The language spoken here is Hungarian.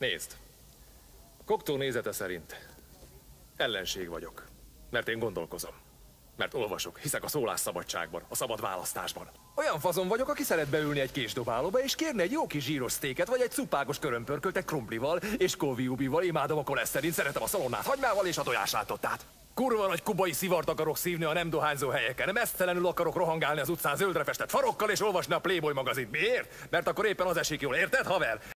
Nézd. Koktó nézete szerint ellenség vagyok. Mert én gondolkozom. Mert olvasok, hiszek a szólásszabadságban, a szabad választásban. Olyan fazon vagyok, aki szeret beülni egy késdobálóba, és kérni egy jó kis zsíros sztéket, vagy egy cupágos körömpörkölt egy krumplival, és kóviubival, imádom a koleszterin, szeretem a szalonnát hagymával és a tojáslátottát. Kurva nagy kubai szivart akarok szívni a nem dohányzó helyeken. Mesztelenül akarok rohangálni az utcán zöldre festett farokkal és olvasni a Playboy magazint. Miért? Mert akkor éppen az esik jól, érted, haver?